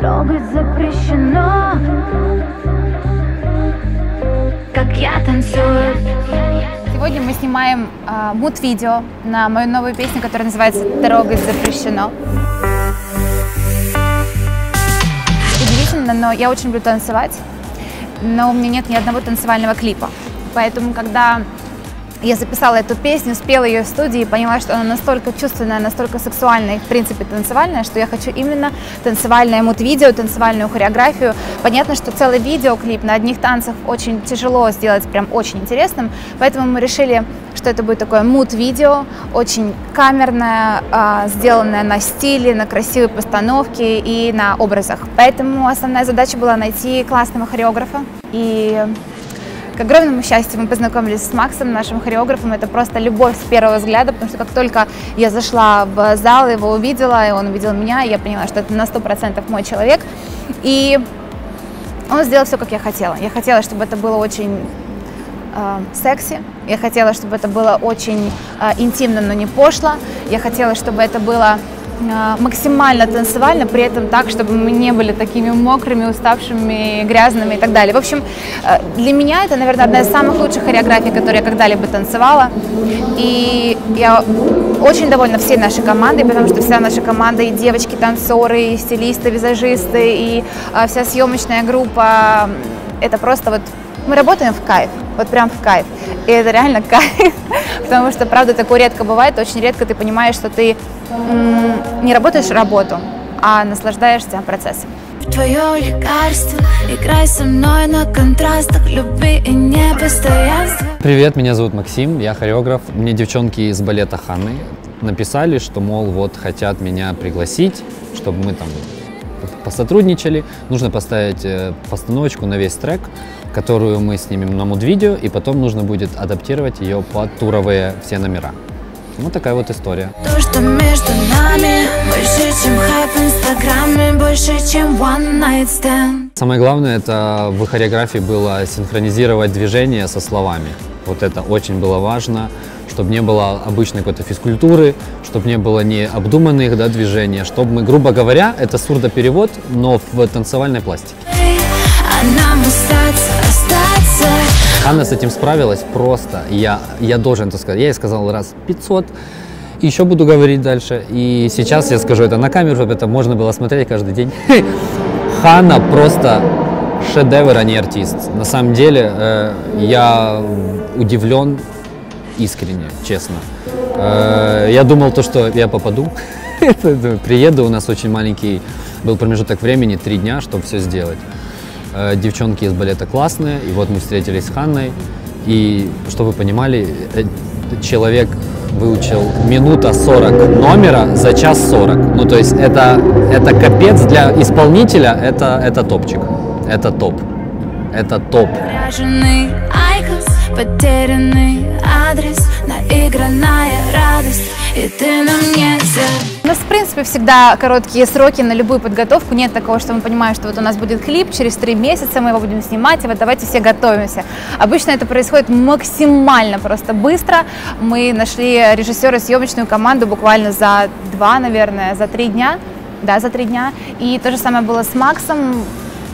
Трогать запрещено Как я танцую Сегодня мы снимаем э, мут-видео на мою новую песню, которая называется «Трогать запрещено». Удивительно, но я очень люблю танцевать, но у меня нет ни одного танцевального клипа. Поэтому, когда я записала эту песню, спела ее в студии и поняла, что она настолько чувственная, настолько сексуальная и, в принципе, танцевальная, что я хочу именно танцевальное мут-видео, танцевальную хореографию. Понятно, что целый видеоклип на одних танцах очень тяжело сделать прям очень интересным, поэтому мы решили, что это будет такое мут-видео, очень камерное, а, сделанное на стиле, на красивой постановке и на образах. Поэтому основная задача была найти классного хореографа и к огромному счастью мы познакомились с Максом, нашим хореографом. Это просто любовь с первого взгляда, потому что как только я зашла в зал, его увидела, и он увидел меня, я поняла, что это на сто процентов мой человек. И он сделал все, как я хотела. Я хотела, чтобы это было очень э, секси. Я хотела, чтобы это было очень э, интимно, но не пошло. Я хотела, чтобы это было максимально танцевально, при этом так, чтобы мы не были такими мокрыми, уставшими, грязными и так далее. В общем, э, для меня это, наверное, одна из самых лучших хореографий, которые я когда-либо танцевала. И я очень довольна всей нашей командой, потому что вся наша команда, и девочки, танцоры, и стилисты, визажисты, и а, вся съемочная группа, это просто вот мы работаем в кайф, вот прям в кайф. И это реально кайф, потому что, правда, такое редко бывает, очень редко ты понимаешь, что ты не работаешь работу, а наслаждаешься процессом. Твое лекарство, играй со мной на контрастах любви и непостоянства. Привет, меня зовут Максим, я хореограф. Мне девчонки из балета Ханны написали, что, мол, вот хотят меня пригласить, чтобы мы там посотрудничали. Нужно поставить э, постановочку на весь трек, которую мы снимем на муд-видео, и потом нужно будет адаптировать ее под туровые все номера. Вот такая вот история. То, что между нами больше, чем хайп в инстаграме, больше, чем one night stand. Самое главное, это в хореографии было синхронизировать движения со словами. Вот это очень было важно, чтобы не было обычной какой-то физкультуры, чтобы не было необдуманных да, движений, чтобы мы, грубо говоря, это сурдоперевод, но в танцевальной пластике. А. Анна с этим справилась просто. Я, я должен это сказать. Я ей сказал раз 500. Еще буду говорить дальше. И сейчас я скажу это на камеру, чтобы это можно было смотреть каждый день. Хана просто шедевр, а не артист. На самом деле э, я удивлен искренне, честно. Э, я думал то, что я попаду. Приеду, у нас очень маленький был промежуток времени, три дня, чтобы все сделать. Э, девчонки из балета классные, и вот мы встретились с Ханной, и, чтобы вы понимали, э, человек выучил минута 40 номера за час 40. Ну, то есть это, это капец для исполнителя, это, это топчик, это топ, это топ. Потерянный адрес, наигранная радость, и ты на мне у нас, в принципе, всегда короткие сроки на любую подготовку. Нет такого, что мы понимаем, что вот у нас будет клип, через три месяца мы его будем снимать, и вот давайте все готовимся. Обычно это происходит максимально просто быстро. Мы нашли режиссера, съемочную команду буквально за два, наверное, за три дня. Да, за три дня. И то же самое было с Максом.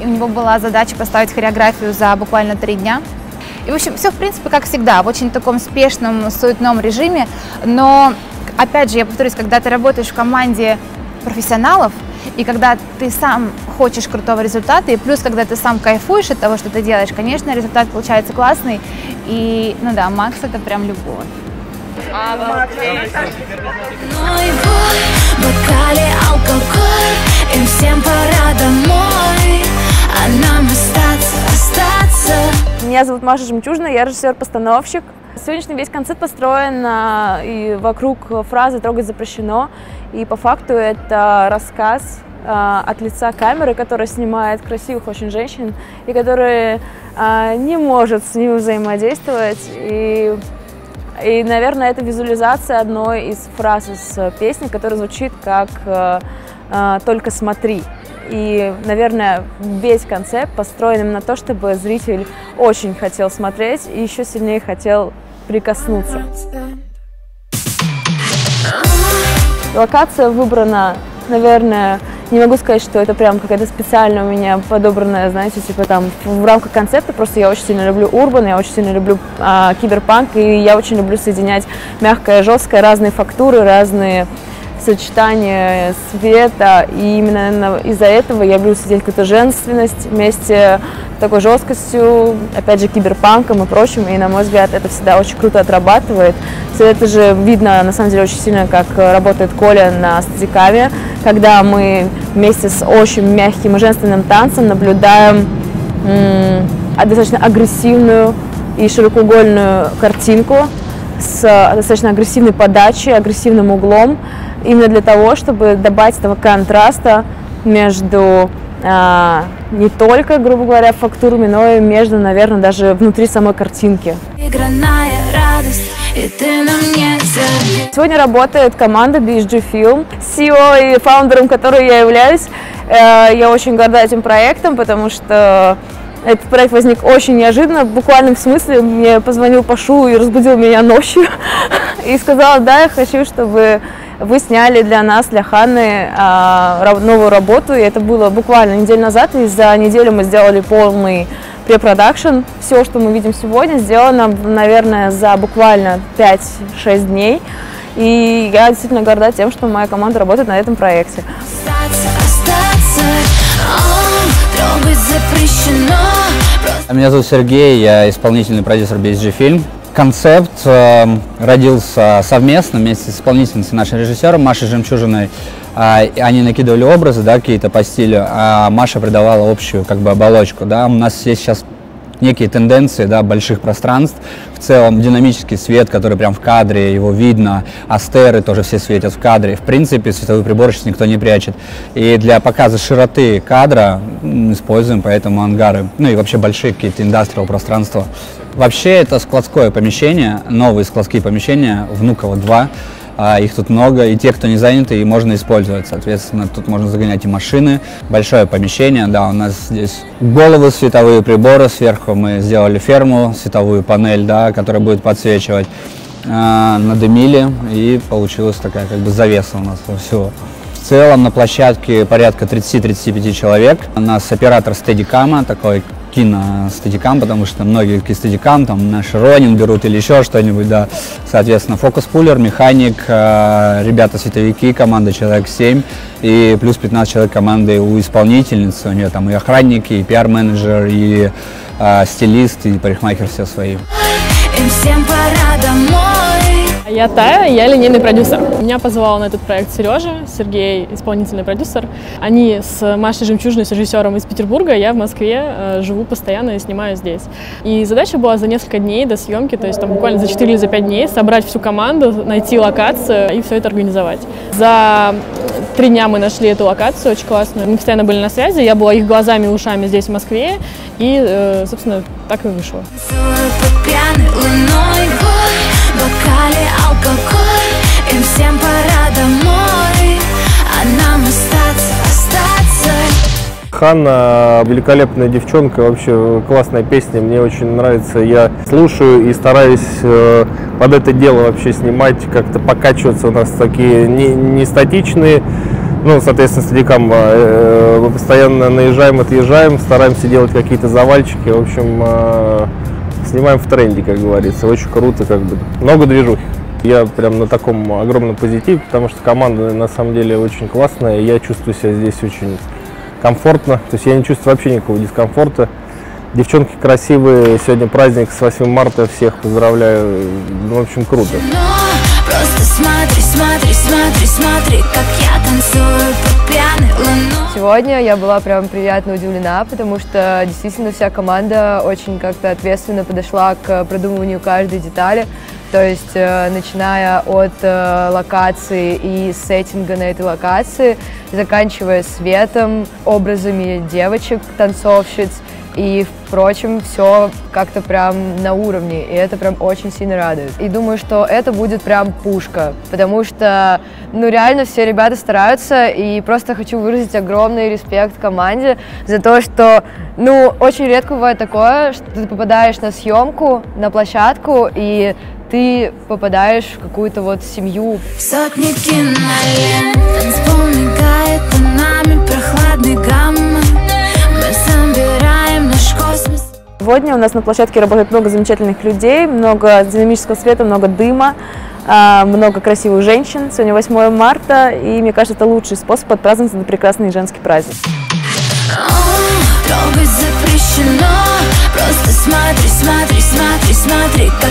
И у него была задача поставить хореографию за буквально три дня. И, в общем, все, в принципе, как всегда, в очень таком спешном, суетном режиме, но опять же, я повторюсь, когда ты работаешь в команде профессионалов, и когда ты сам хочешь крутого результата, и плюс, когда ты сам кайфуешь от того, что ты делаешь, конечно, результат получается классный. И, ну да, Макс это прям любовь. И бой, бокале алкоголь, им всем пора домой, а нам остаться, остаться. Меня зовут Маша Жемчужина, я режиссер-постановщик. Сегодняшний весь концерт построен а, и вокруг фразы «трогать запрещено». И по факту это рассказ а, от лица камеры, которая снимает красивых очень женщин и которая а, не может с ними взаимодействовать. И, и, наверное, это визуализация одной из фраз из песни, которая звучит как «только смотри». И, наверное, весь концепт построен на то, чтобы зритель очень хотел смотреть и еще сильнее хотел прикоснуться. Локация выбрана, наверное, Не могу сказать, что это прям какая-то специально у меня подобранная, знаете, типа там в рамках концепта. Просто я очень сильно люблю урбан, я очень сильно люблю а, киберпанк, и я очень люблю соединять мягкое, жесткое, разные фактуры, разные сочетание света, и именно из-за этого я люблю сидеть какую-то женственность вместе с такой жесткостью, опять же, киберпанком и прочим, и, на мой взгляд, это всегда очень круто отрабатывает. Все это же видно, на самом деле, очень сильно, как работает Коля на стадикаме, когда мы вместе с очень мягким и женственным танцем наблюдаем м- достаточно агрессивную и широкоугольную картинку с достаточно агрессивной подачей, агрессивным углом, именно для того, чтобы добавить этого контраста между а, не только, грубо говоря, фактурами, но и между, наверное, даже внутри самой картинки. радость, Сегодня работает команда BSG Film, CEO и фаундером которой я являюсь. Э, я очень горда этим проектом, потому что этот проект возник очень неожиданно, в буквальном смысле. Мне позвонил Пашу и разбудил меня ночью и сказал, да, я хочу, чтобы вы сняли для нас, для Ханны, а, новую работу, и это было буквально неделю назад, и за неделю мы сделали полный препродакшн. Все, что мы видим сегодня, сделано, наверное, за буквально 5-6 дней. И я действительно горда тем, что моя команда работает на этом проекте. Меня зовут Сергей, я исполнительный продюсер BSG Film. Концепт э, родился совместно вместе с исполнительницей нашим режиссером Машей Жемчужиной. Э, они накидывали образы, да, какие-то по стилю, а Маша придавала общую как бы оболочку, да. У нас есть сейчас некие тенденции да, больших пространств. В целом динамический свет, который прям в кадре, его видно. Астеры тоже все светят в кадре. В принципе, световой прибор сейчас никто не прячет. И для показа широты кадра используем поэтому ангары. Ну и вообще большие какие-то индустриал пространства. Вообще это складское помещение, новые складские помещения, Внуково 2. А, их тут много, и те, кто не заняты, и можно использовать. Соответственно, тут можно загонять и машины. Большое помещение, да, у нас здесь головы, световые приборы, сверху мы сделали ферму, световую панель, да, которая будет подсвечивать. А, надымили, и получилась такая как бы завеса у нас всего. В целом на площадке порядка 30-35 человек. У нас оператор стедикама, такой кино стадикам, потому что многие стадикам, там наш Ронин берут или еще что-нибудь, да. Соответственно, фокус-пулер, механик, э, ребята-световики, команда человек 7 и плюс 15 человек команды у исполнительницы, у нее там и охранники, и пиар-менеджер, и э, стилист, и парикмахер все свои. Я Тая, я линейный продюсер. Меня позвал на этот проект Сережа, Сергей, исполнительный продюсер. Они с Машей Жемчужной, с режиссером из Петербурга, я в Москве э, живу постоянно и снимаю здесь. И задача была за несколько дней до съемки, то есть там буквально за 4 или за 5 дней собрать всю команду, найти локацию и все это организовать. За три дня мы нашли эту локацию, очень классную. Мы постоянно были на связи, я была их глазами и ушами здесь, в Москве, и, э, собственно, так и вышло Ханна великолепная девчонка, вообще классная песня, мне очень нравится. Я слушаю и стараюсь э, под это дело вообще снимать, как-то покачиваться. У нас такие не, не статичные, ну, соответственно, стадикам э, мы постоянно наезжаем, отъезжаем, стараемся делать какие-то завальчики. В общем, э, снимаем в тренде, как говорится. Очень круто, как бы. Много движухи. Я прям на таком огромном позитиве, потому что команда на самом деле очень классная. Я чувствую себя здесь очень комфортно. То есть я не чувствую вообще никакого дискомфорта. Девчонки красивые. Сегодня праздник с 8 марта. Всех поздравляю. Ну, в общем, круто. Просто смотри, смотри, смотри, смотри, как я танцую под пьяной луной. Сегодня я была прям приятно удивлена, потому что действительно вся команда очень как-то ответственно подошла к продумыванию каждой детали. То есть, э, начиная от э, локации и сеттинга на этой локации, заканчивая светом, образами девочек, танцовщиц, и, впрочем, все как-то прям на уровне, и это прям очень сильно радует. И думаю, что это будет прям пушка, потому что, ну, реально все ребята стараются, и просто хочу выразить огромный респект команде за то, что, ну, очень редко бывает такое, что ты попадаешь на съемку, на площадку, и ты попадаешь в какую-то вот семью. Сотни кинолент Танцпол мигает по нами прохладной гаммы Мы собираем наш космос Сегодня у нас на площадке работает много замечательных людей, много динамического света, много дыма, а, много красивых женщин. Сегодня 8 марта, и мне кажется, это лучший способ отпраздновать этот прекрасный женский праздник. О, Трогать запрещено Просто смотри, смотри, смотри, смотри Как